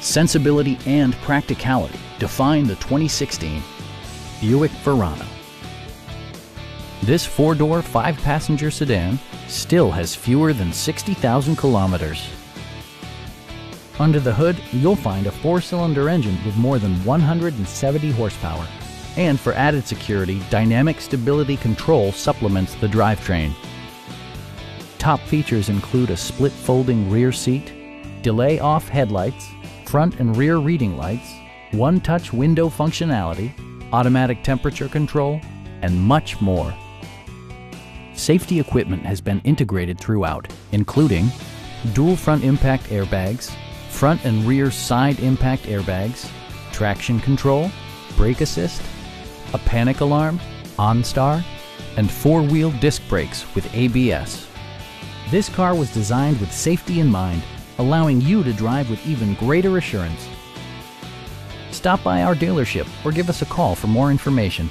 sensibility and practicality define the 2016 Buick Verano. This four-door, five-passenger sedan still has fewer than 60,000 kilometers. Under the hood, you'll find a four-cylinder engine with more than 170 horsepower. And for added security, Dynamic Stability Control supplements the drivetrain. Top features include a split folding rear seat, delay off headlights, front and rear reading lights, one-touch window functionality, automatic temperature control, and much more. Safety equipment has been integrated throughout, including dual front impact airbags, front and rear side impact airbags, traction control, brake assist, a panic alarm, OnStar, and four-wheel disc brakes with ABS. This car was designed with safety in mind, allowing you to drive with even greater assurance. Stop by our dealership or give us a call for more information.